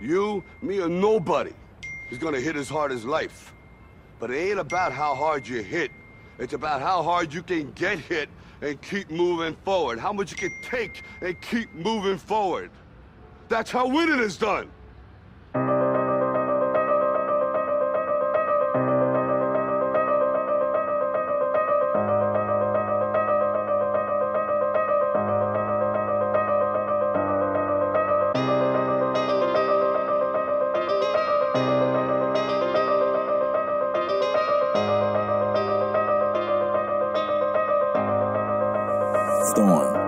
You, me, or nobody is gonna hit as hard as life. But it ain't about how hard you hit. It's about how hard you can get hit and keep moving forward. How much you can take and keep moving forward. That's how winning is done. storm.